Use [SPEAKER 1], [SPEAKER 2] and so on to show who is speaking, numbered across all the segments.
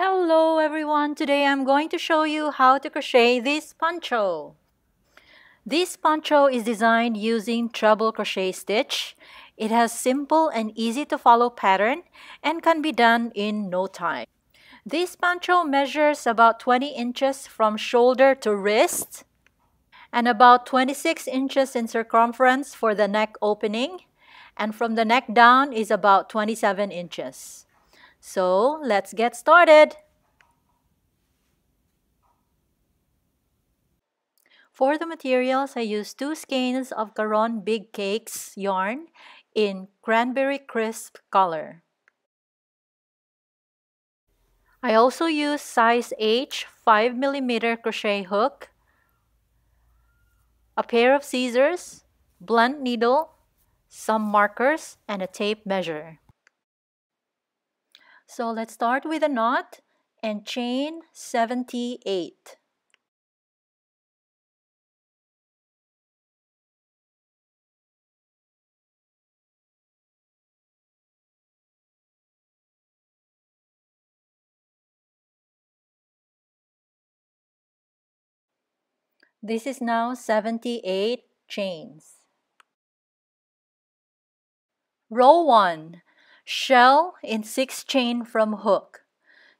[SPEAKER 1] Hello everyone! Today I'm going to show you how to crochet this poncho. This poncho is designed using treble crochet stitch. It has simple and easy to follow pattern and can be done in no time. This poncho measures about 20 inches from shoulder to wrist and about 26 inches in circumference for the neck opening and from the neck down is about 27 inches. So let's get started. For the materials, I used two skeins of Caron Big Cakes yarn in Cranberry Crisp color. I also used size H 5mm crochet hook, a pair of scissors, blunt needle, some markers, and a tape measure. So let's start with a knot and chain 78. This is now 78 chains. Row 1 shell in 6 chain from hook.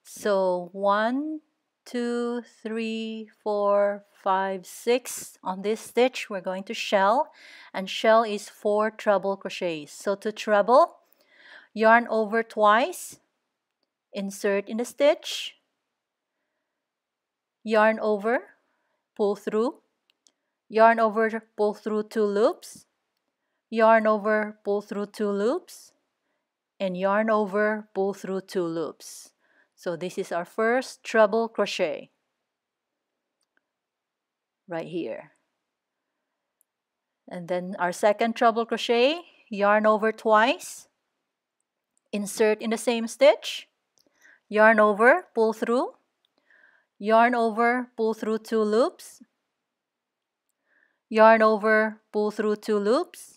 [SPEAKER 1] So one, two, three, four, five, six. On this stitch, we're going to shell, and shell is 4 treble crochets. So to treble, yarn over twice, insert in the stitch, yarn over, pull through, yarn over, pull through two loops, yarn over, pull through two loops, and yarn over, pull through two loops. So this is our first treble crochet. Right here. And then our second treble crochet, yarn over twice, insert in the same stitch, yarn over, pull through, yarn over, pull through two loops, yarn over, pull through two loops,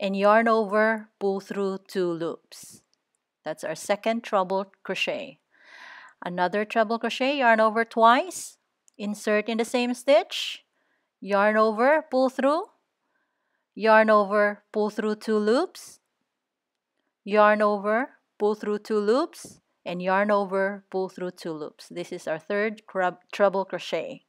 [SPEAKER 1] and yarn over, pull through two loops. That's our second treble crochet. Another treble crochet, yarn over twice, insert in the same stitch, yarn over, pull through, yarn over, pull through two loops, yarn over, pull through two loops, and yarn over, pull through two loops. This is our third treble crochet.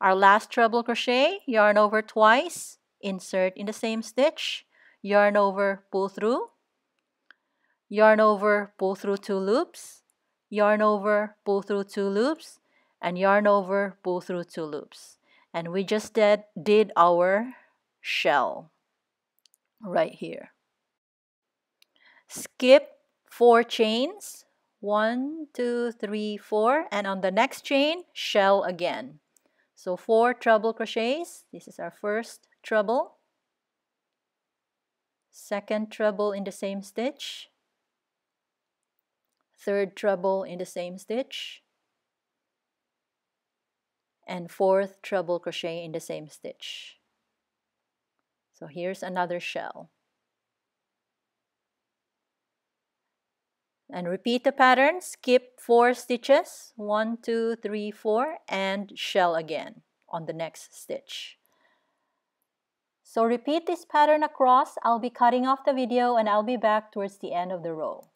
[SPEAKER 1] Our last treble crochet, yarn over twice, insert in the same stitch, yarn over, pull through, yarn over, pull through two loops, yarn over, pull through two loops, and yarn over, pull through two loops. And we just did, did our shell right here. Skip four chains, one, two, three, four, and on the next chain, shell again. So four treble crochets, this is our first treble, second treble in the same stitch, third treble in the same stitch, and fourth treble crochet in the same stitch. So here's another shell. And repeat the pattern, skip four stitches, one, two, three, four, and shell again on the next stitch. So repeat this pattern across. I'll be cutting off the video and I'll be back towards the end of the row.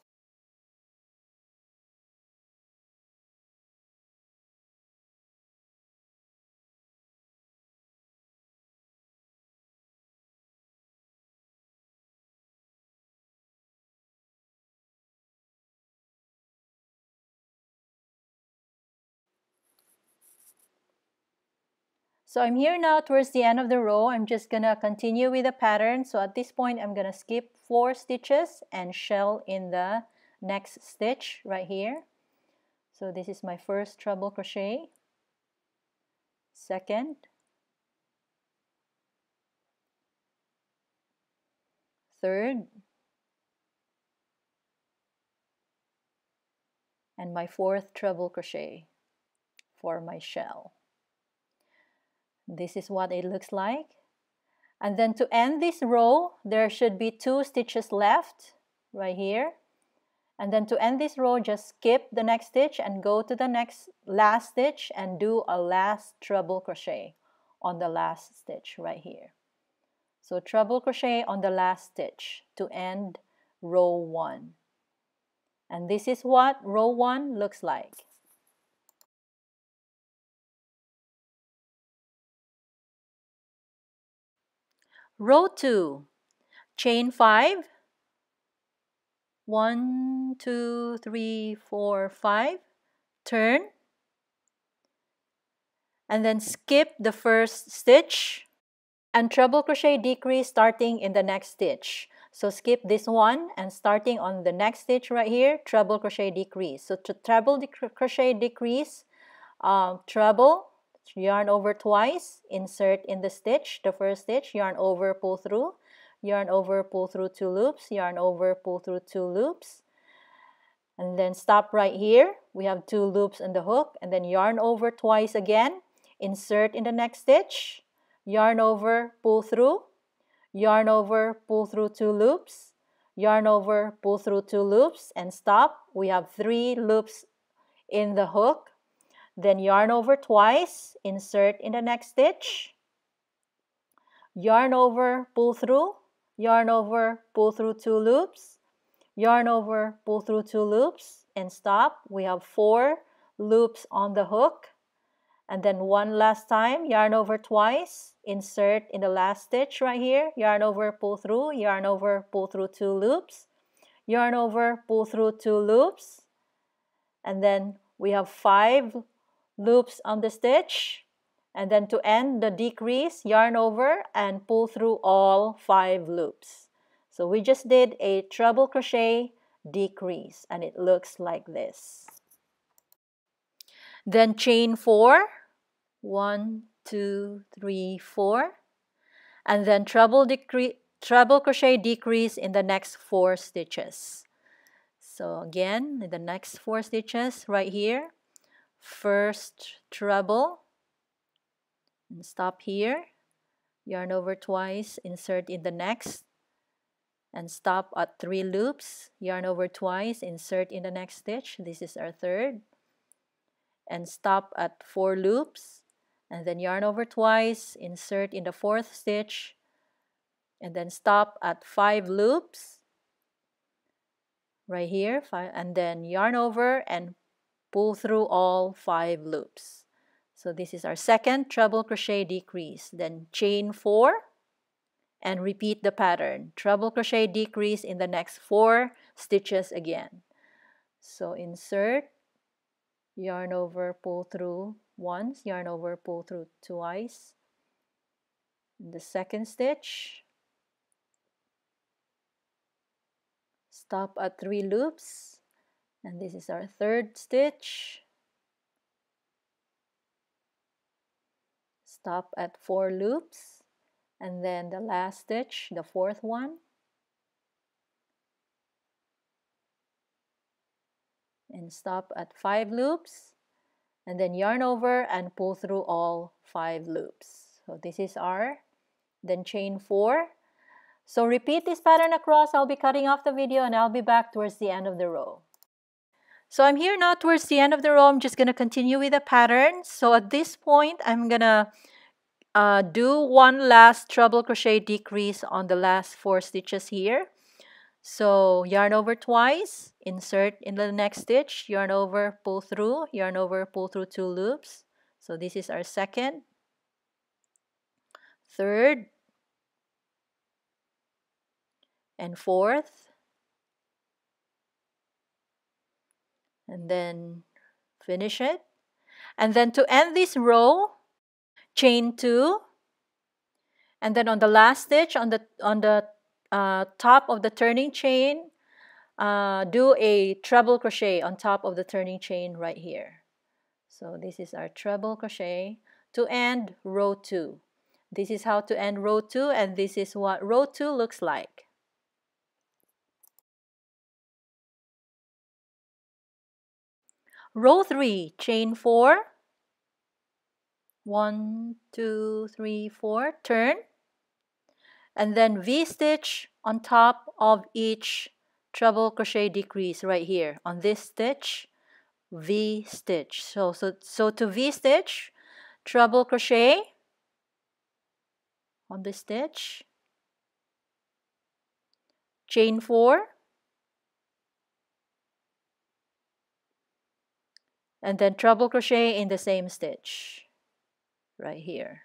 [SPEAKER 1] So I'm here now towards the end of the row. I'm just gonna continue with the pattern. So at this point, I'm gonna skip four stitches and shell in the next stitch right here. So this is my first treble crochet, second, third, and my fourth treble crochet for my shell. This is what it looks like. And then to end this row, there should be two stitches left right here. and then to end this row just skip the next stitch and go to the next last stitch and do a last treble crochet on the last stitch right here so treble crochet on the last stitch to end row 1 and this is what row 1 looks like row 2 chain 5 one, two, three, four, five. Turn. And then skip the first stitch and treble crochet decrease starting in the next stitch. So skip this one and starting on the next stitch right here, treble crochet decrease. So to treble crochet decrease, um, treble, yarn over twice, insert in the stitch, the first stitch, yarn over, pull through, yarn over, pull through two loops, yarn over, pull through two loops, and then stop right here. We have two loops in the hook, and then yarn over twice again, insert in the next stitch, yarn over, pull through, yarn over, pull through two loops, yarn over, pull through two loops, and stop. We have three loops in the hook. Then yarn over twice, insert in the next stitch, yarn over, pull through, yarn over, pull through two loops, yarn over, pull through two loops, and stop. We have four loops on the hook. And then one last time, yarn over twice, insert in the last stitch right here, yarn over, pull through, yarn over, pull through two loops, yarn over, pull through two loops, and then we have five loops on the stitch, and then to end the decrease, yarn over and pull through all five loops. So we just did a treble crochet decrease and it looks like this. Then chain four, one, two, three, four, and then treble decrease treble crochet decrease in the next four stitches. So again, in the next four stitches right here, first treble, and stop here. Yarn over twice insert in the next and stop at three loops. Yarn over twice insert in the next stitch. This is our third. And stop at four loops and then yarn over twice insert in the fourth stitch and then stop at five loops. Right here five, and then yarn over and pull through all five loops so this is our second treble crochet decrease. Then chain 4 and repeat the pattern. Treble crochet decrease in the next 4 stitches again. So insert, yarn over, pull through once, yarn over, pull through twice. In the second stitch, stop at 3 loops. And this is our third stitch. stop at four loops. And then the last stitch the fourth one. And stop at five loops. And then yarn over and pull through all five loops. So this is our then chain four. So repeat this pattern across. I'll be cutting off the video and I'll be back towards the end of the row so I'm here now towards the end of the row. I'm just going to continue with the pattern. So at this point, I'm going to uh, do one last treble crochet decrease on the last four stitches here. So yarn over twice, insert in the next stitch, yarn over, pull through, yarn over, pull through two loops. So this is our second, third, and fourth. And then finish it. And then to end this row, chain two. And then on the last stitch on the on the uh, top of the turning chain uh, do a treble crochet on top of the turning chain right here. So this is our treble crochet to end row 2 this is how to end row 2 and this is what row 2 looks like row 3 chain 4 one, two, three, four, turn, and then V-stitch on top of each treble crochet decrease right here on this stitch V stitch. So so so to V stitch treble crochet on this stitch. Chain 4 and then treble crochet in the same stitch right here.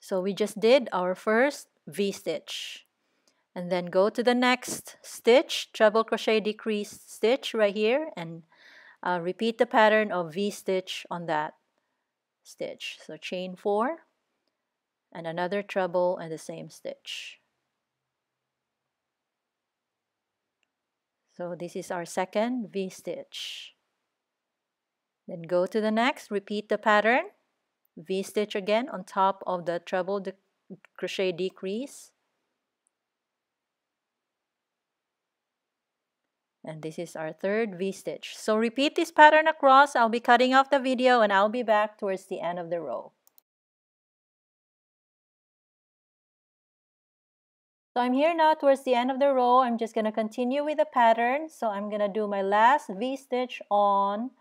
[SPEAKER 1] So we just did our first V-stitch and then go to the next stitch treble crochet decrease stitch right here and uh, repeat the pattern of V-stitch on that stitch. So chain 4 and another treble and the same stitch So this is our second V-stitch. Then go to the next, repeat the pattern. V-stitch again on top of the treble de crochet decrease. And this is our third V-stitch. So repeat this pattern across. I'll be cutting off the video and I'll be back towards the end of the row. So I'm here now towards the end of the row. I'm just going to continue with the pattern. So I'm going to do my last V-stitch on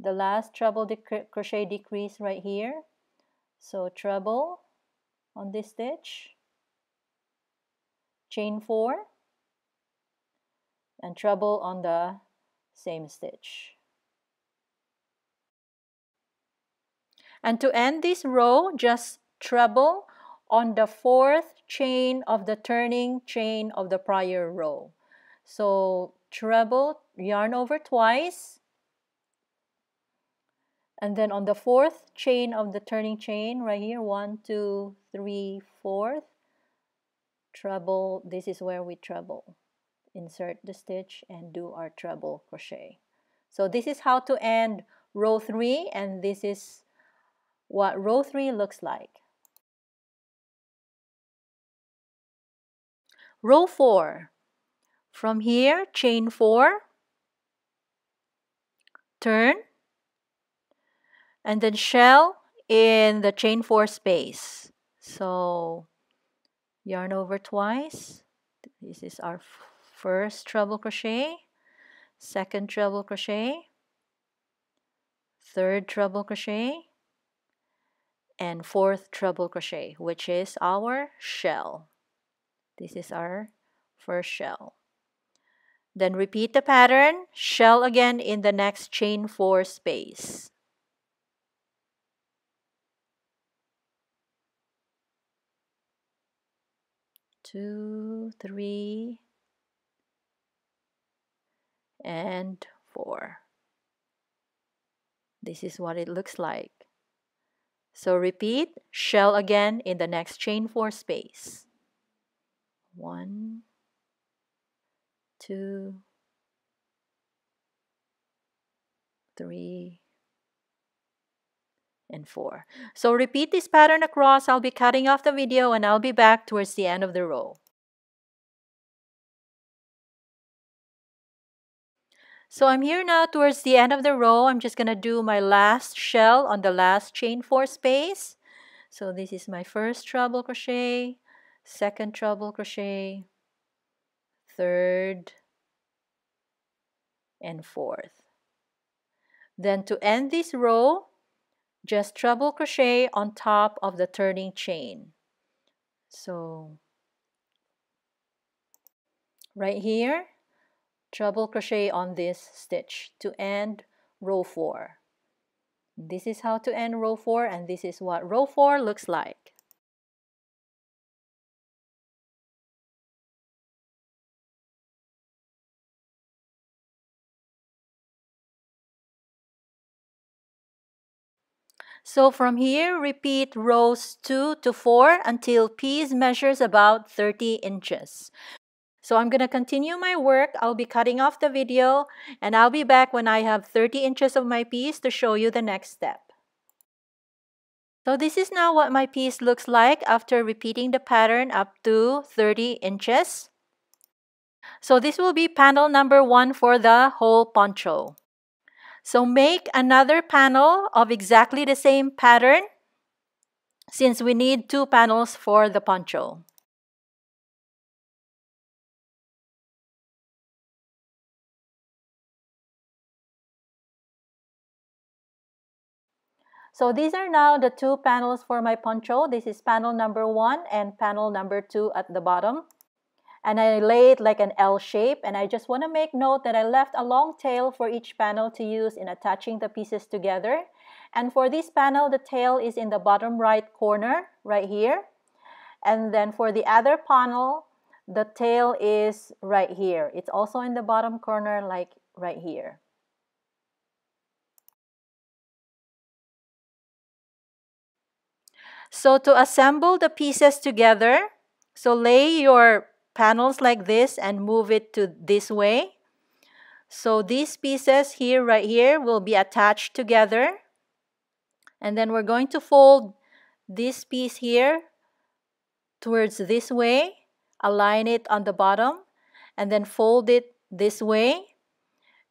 [SPEAKER 1] the last treble crochet decrease right here. So treble on this stitch, chain 4, and treble on the same stitch. And to end this row, just treble on the fourth chain of the turning chain of the prior row. So treble, yarn over twice, and then on the fourth chain of the turning chain right here, one, two, three, fourth, treble, this is where we treble. Insert the stitch and do our treble crochet. So this is how to end row 3 and this is what row 3 looks like. Row 4 from here chain 4 turn. And then shell in the chain 4 space. So yarn over twice. This is our first treble crochet second treble crochet third treble crochet and fourth treble crochet which is our shell this is our first shell. Then repeat the pattern, shell again in the next chain 4 space. Two, three, and four. This is what it looks like. So repeat, shell again in the next chain 4 space. One, two, three, and four. So repeat this pattern across. I'll be cutting off the video and I'll be back towards the end of the row. So I'm here now towards the end of the row. I'm just going to do my last shell on the last chain 4 space. So this is my first treble crochet, second treble crochet, third, and fourth. Then to end this row, just treble crochet on top of the turning chain. So right here, treble crochet on this stitch to end row 4. This is how to end row 4 and this is what row 4 looks like. So from here, repeat rows 2 to 4 until piece measures about 30 inches. So I'm going to continue my work. I'll be cutting off the video and I'll be back when I have 30 inches of my piece to show you the next step. So this is now what my piece looks like after repeating the pattern up to 30 inches. So this will be panel number one for the whole poncho. So make another panel of exactly the same pattern since we need two panels for the poncho. So these are now the two panels for my poncho. This is panel number one and panel number two at the bottom. And I lay it like an L shape and I just want to make note that I left a long tail for each panel to use in attaching the pieces together. And for this panel, the tail is in the bottom right corner, right here. And then for the other panel, the tail is right here. It's also in the bottom corner, like right here. So to assemble the pieces together, so lay your panels like this and move it to this way. So these pieces here, right here, will be attached together. And then we're going to fold this piece here towards this way, align it on the bottom, and then fold it this way.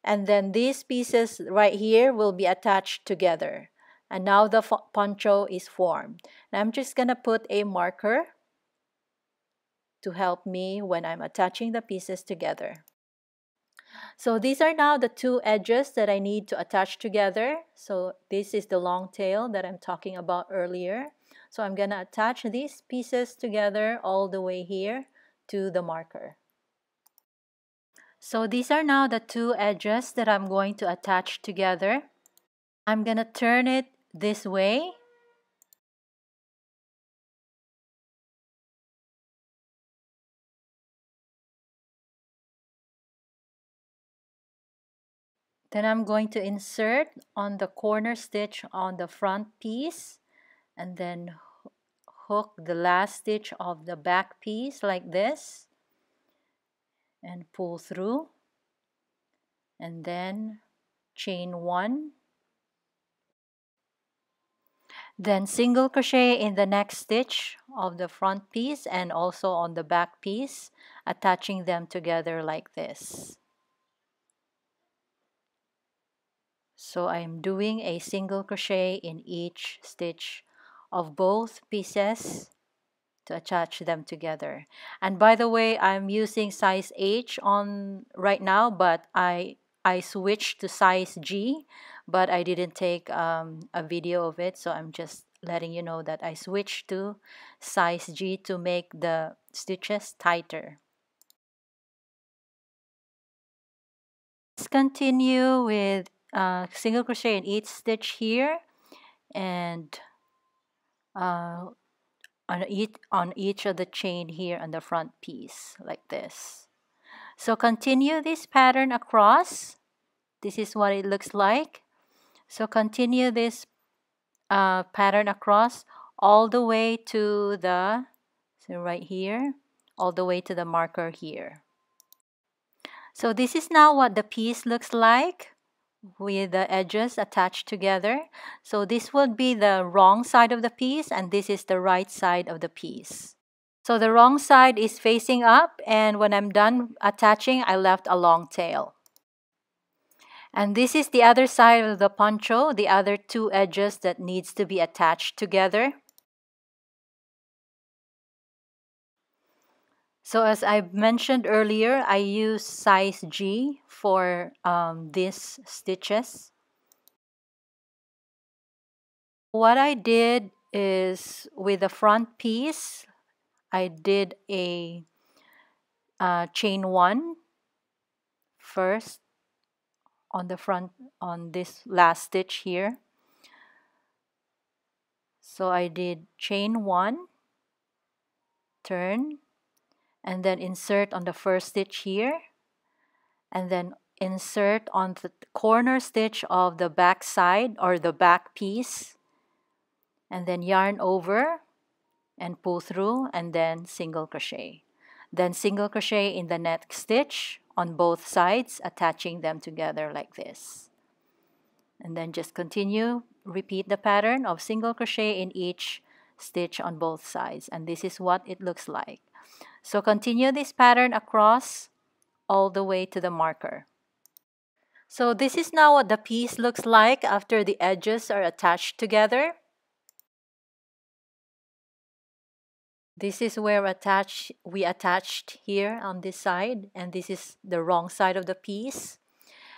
[SPEAKER 1] And then these pieces right here will be attached together. And now the poncho is formed. And I'm just going to put a marker to help me when I'm attaching the pieces together. So these are now the two edges that I need to attach together. So this is the long tail that I'm talking about earlier. So I'm going to attach these pieces together all the way here to the marker. So these are now the two edges that I'm going to attach together. I'm going to turn it this way Then I'm going to insert on the corner stitch on the front piece and then hook the last stitch of the back piece like this and pull through. And then chain one. Then single crochet in the next stitch of the front piece and also on the back piece attaching them together like this So I'm doing a single crochet in each stitch of both pieces to attach them together. And by the way, I'm using size H on right now, but I I switched to size G, but I didn't take um, a video of it, so I'm just letting you know that I switched to size G to make the stitches tighter. Let's continue with uh, single crochet in each stitch here. And uh, on each on each of the chain here on the front piece like this. So continue this pattern across. This is what it looks like. So continue this uh, pattern across all the way to the so right here all the way to the marker here. So this is now what the piece looks like with the edges attached together. So this would be the wrong side of the piece and this is the right side of the piece. So the wrong side is facing up and when I'm done attaching, I left a long tail. And this is the other side of the poncho, the other two edges that needs to be attached together. So as I mentioned earlier, I use size G for um, these stitches. What I did is with the front piece, I did a uh, chain one first on the front on this last stitch here. So I did chain one, turn, and then insert on the first stitch here and then insert on the corner stitch of the back side or the back piece and then yarn over and pull through and then single crochet. Then single crochet in the next stitch on both sides attaching them together like this. And then just continue repeat the pattern of single crochet in each stitch on both sides and this is what it looks like so continue this pattern across all the way to the marker. So this is now what the piece looks like after the edges are attached together. This is where attach, we attached here on this side and this is the wrong side of the piece.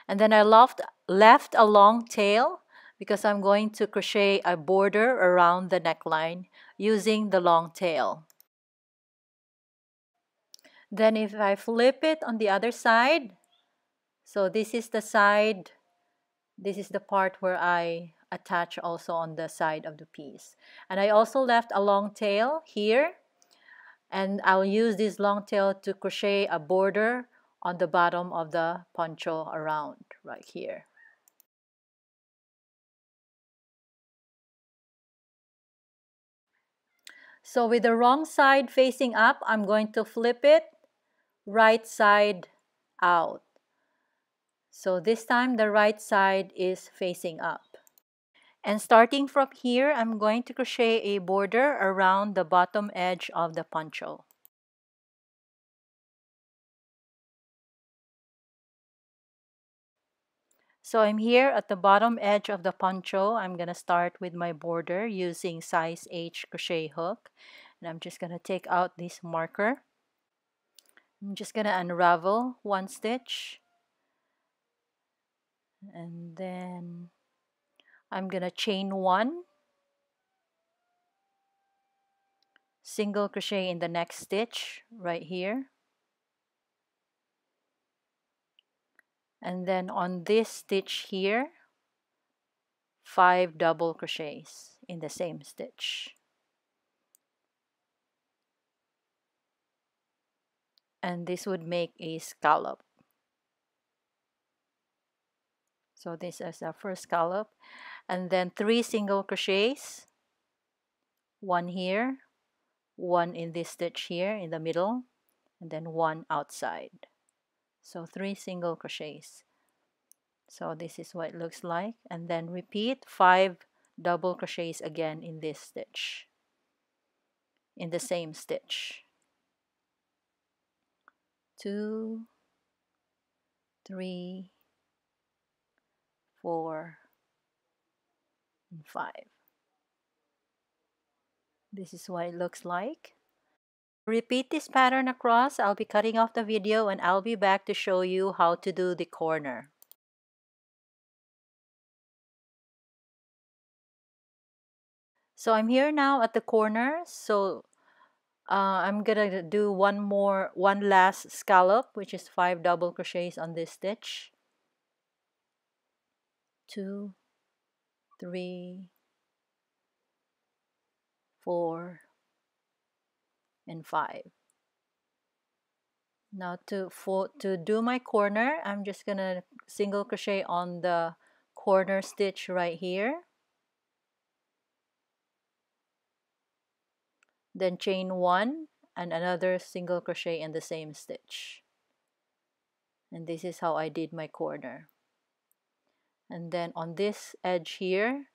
[SPEAKER 1] And then I left, left a long tail because I'm going to crochet a border around the neckline using the long tail. Then if I flip it on the other side, so this is the side, this is the part where I attach also on the side of the piece. And I also left a long tail here and I'll use this long tail to crochet a border on the bottom of the poncho around right here. So with the wrong side facing up, I'm going to flip it right side out. So this time the right side is facing up. And starting from here, I'm going to crochet a border around the bottom edge of the poncho. So I'm here at the bottom edge of the poncho. I'm going to start with my border using size H crochet hook. And I'm just going to take out this marker. I'm just going to unravel one stitch. And then I'm going to chain one. Single crochet in the next stitch right here. and then on this stitch here five double crochets in the same stitch and this would make a scallop. So this is our first scallop and then three single crochets one here one in this stitch here in the middle and then one outside. So three single crochets. So this is what it looks like and then repeat five double crochets again in this stitch in the same stitch two three four and five this is what it looks like Repeat this pattern across. I'll be cutting off the video and I'll be back to show you how to do the corner. So I'm here now at the corner. So uh, I'm gonna do one more, one last scallop, which is five double crochets on this stitch. Two, three, four, and 5. Now to, for, to do my corner, I'm just to single crochet on the corner stitch right here. Then chain 1 and another single crochet in the same stitch. And this is how I did my corner. And then on this edge here,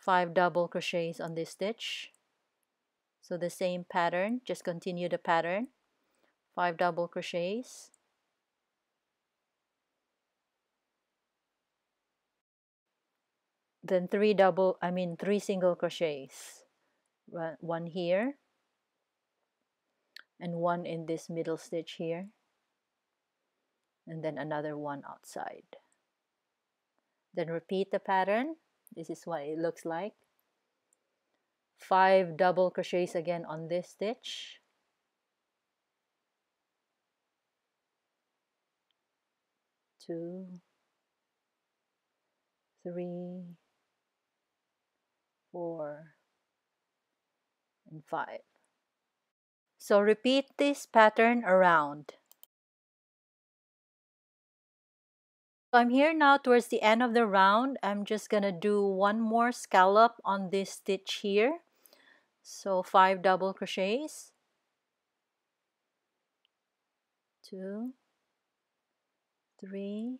[SPEAKER 1] 5 double crochets on this stitch so the same pattern just continue the pattern five double crochets then three double I mean three single crochets one here and one in this middle stitch here and then another one outside. Then repeat the pattern. This is what it looks like. Five double crochets again on this stitch. Two three four and five. So repeat this pattern around. I'm here now towards the end of the round. I'm just going to do one more scallop on this stitch here. So five double crochets. Two. Three.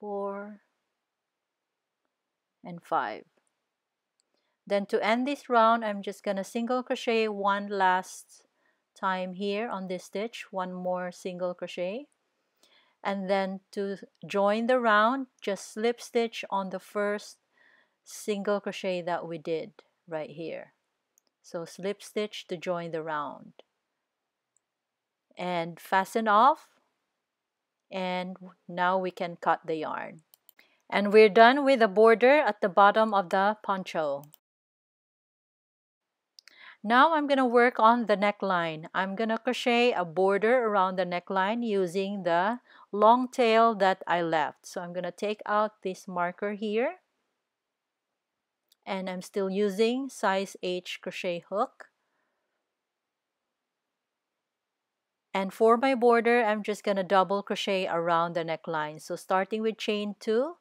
[SPEAKER 1] Four. And five then to end this round I'm just gonna single crochet one last time here on this stitch one more single crochet and then to join the round just slip stitch on the first single crochet that we did right here. So slip stitch to join the round. And fasten off. And now we can cut the yarn. And we're done with the border at the bottom of the poncho. Now I'm going to work on the neckline. I'm going to crochet a border around the neckline using the long tail that I left. So I'm going to take out this marker here. And I'm still using size H crochet hook. And for my border, I'm just going to double crochet around the neckline. So starting with chain 2,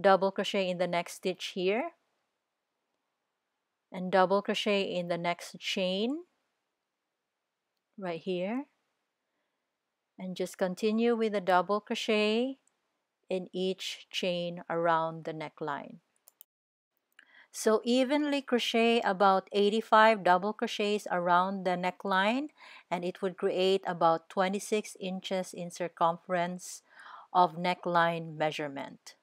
[SPEAKER 1] double crochet in the next stitch here. And double crochet in the next chain right here. And just continue with a double crochet in each chain around the neckline. So evenly crochet about 85 double crochets around the neckline and it would create about 26 inches in circumference of neckline measurement.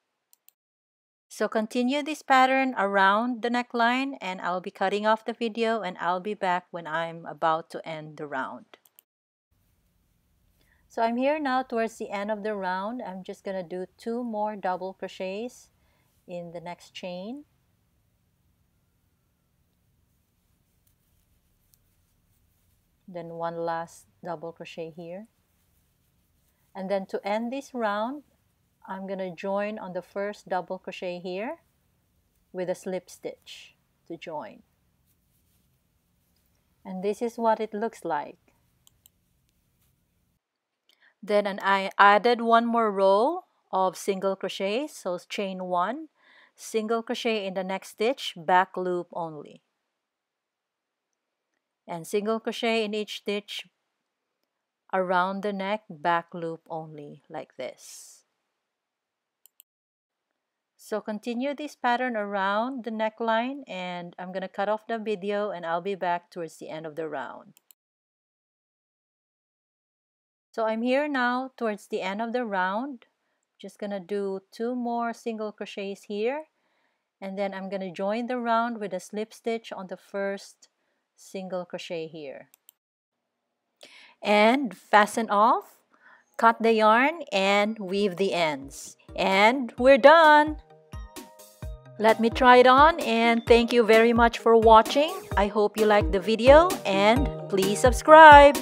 [SPEAKER 1] So continue this pattern around the neckline and I'll be cutting off the video and I'll be back when I'm about to end the round. So I'm here now towards the end of the round. I'm just going to do two more double crochets in the next chain. then one last double crochet here and then to end this round I'm gonna join on the first double crochet here with a slip stitch to join. And this is what it looks like. Then and I added one more row of single crochets so chain one single crochet in the next stitch back loop only. And single crochet in each stitch around the neck back loop only like this so continue this pattern around the neckline and I'm gonna cut off the video and I'll be back towards the end of the round. So I'm here now towards the end of the round. Just gonna do two more single crochets here and then I'm gonna join the round with a slip stitch on the first single crochet here. And fasten off cut the yarn and weave the ends. And we're done let me try it on and thank you very much for watching. I hope you liked the video and please subscribe